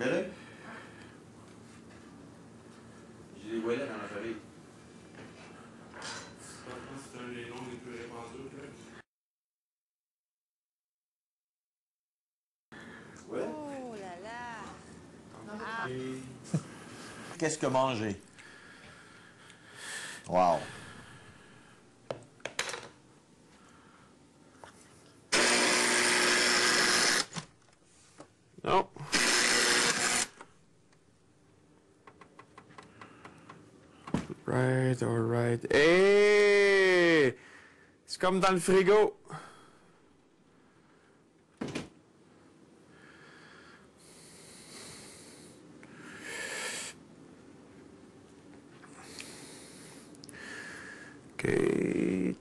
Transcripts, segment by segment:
Bel oeil. J'ai les voilettes dans la farine. C'est un des noms les plus répandus. Ouais. Oh là là! Qu'est-ce que manger? Wow. Non. C'est comme dans le frigo. Ok,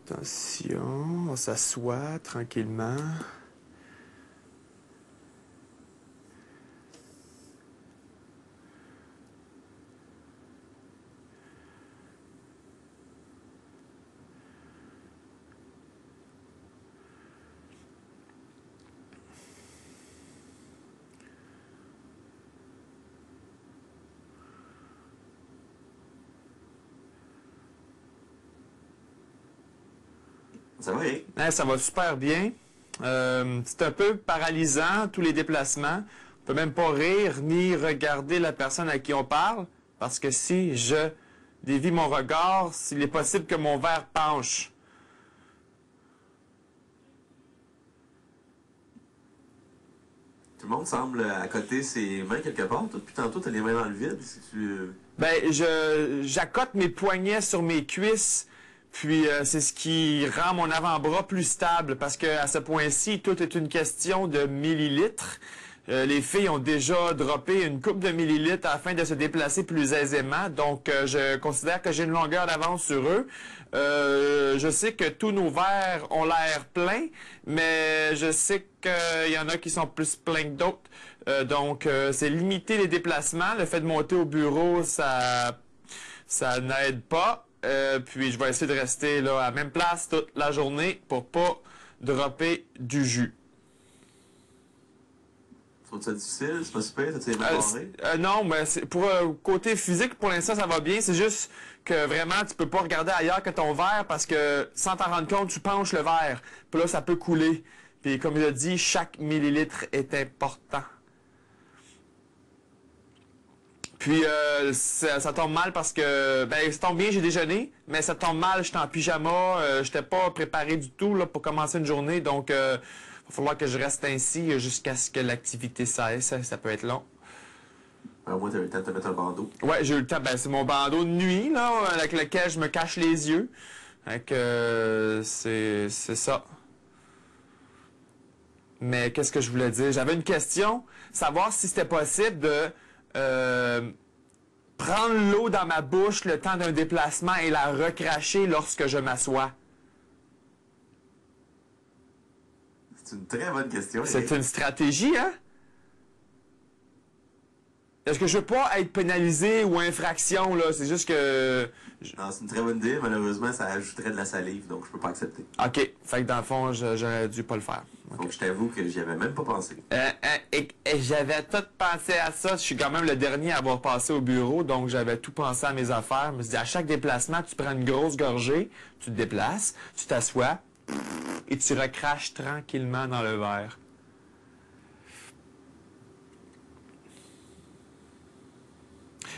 attention, on s'assoit tranquillement. Ça va, Eric? Hein, ça va super bien. Euh, c'est un peu paralysant, tous les déplacements. On peut même pas rire ni regarder la personne à qui on parle, parce que si je dévie mon regard, il est possible que mon verre penche. Tout le monde semble à côté ses mains quelque part. Depuis tantôt, t'as les mains dans le vide. Si tu... Ben, je j'accote mes poignets sur mes cuisses, puis euh, c'est ce qui rend mon avant-bras plus stable, parce que à ce point-ci, tout est une question de millilitres. Euh, les filles ont déjà droppé une coupe de millilitres afin de se déplacer plus aisément, donc euh, je considère que j'ai une longueur d'avance sur eux. Euh, je sais que tous nos verres ont l'air pleins, mais je sais qu'il y en a qui sont plus pleins que d'autres. Euh, donc, euh, c'est limiter les déplacements. Le fait de monter au bureau, ça, ça n'aide pas. Euh, puis, je vais essayer de rester là à la même place toute la journée pour pas dropper du jus. Trouves-tu ça difficile? C'est pas super? T'as-tu Euh, euh, non, mais pour euh, côté physique, pour l'instant, ça va bien. C'est juste que vraiment, tu peux pas regarder ailleurs que ton verre parce que sans t'en rendre compte, tu penches le verre. Puis là, ça peut couler. Puis comme il a dit, chaque millilitre est important. Puis euh, ça, ça tombe mal parce que ben ça tombe bien, j'ai déjeuné, mais ça tombe mal, j'étais en pyjama, euh, j'étais pas préparé du tout là pour commencer une journée, donc euh, va falloir que je reste ainsi jusqu'à ce que l'activité cesse. Ça, ça peut être long. Ben, moins, t'as eu le temps de te mettre un bandeau. Ouais, j'ai eu le temps. Ben, c'est mon bandeau de nuit, là, avec lequel je me cache les yeux. Que euh, c'est, c'est ça. Mais qu'est-ce que je voulais dire? J'avais une question, savoir si c'était possible de euh, prendre l'eau dans ma bouche le temps d'un déplacement et la recracher lorsque je m'assois. C'est une très bonne question. C'est une stratégie, hein? Est-ce que je veux pas être pénalisé ou infraction, là? C'est juste que... Non, c'est une très bonne idée. Malheureusement, ça ajouterait de la salive, donc je peux pas accepter. OK. Fait que dans le fond, j'aurais dû pas le faire. Faut que je t'avoue que j'y avais même pas pensé. Euh, euh, j'avais tout pensé à ça. Je suis quand même le dernier à avoir passé au bureau, donc j'avais tout pensé à mes affaires. Je me suis dit, à chaque déplacement, tu prends une grosse gorgée, tu te déplaces, tu t'assois et tu recraches tranquillement dans le verre.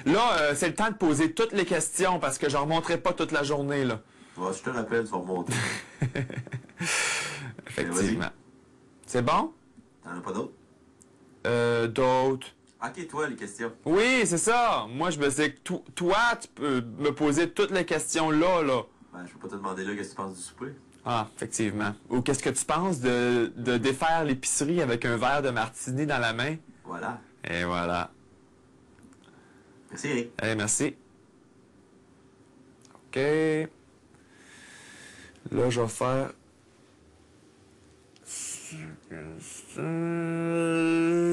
Là, euh, c'est le temps de poser toutes les questions parce que j'en remonterai pas toute la journée, là. Ouais, je te rappelle, tu vas remonter. Effectivement. C'est bon? T'en as pas d'autres? Euh, d'autres. Ok, toi, les questions. Oui, c'est ça. Moi, je me dis que to- toi, tu peux me poser toutes les questions là, là. Ben, je peux pas te demander là qu'est-ce que tu penses du souper. Ah, effectivement. Ou qu'est-ce que tu penses de, de défaire l'épicerie avec un verre de martini dans la main? Voilà. Et voilà. Merci, Eric. Allez, merci. OK. Là, je vais faire... Euh,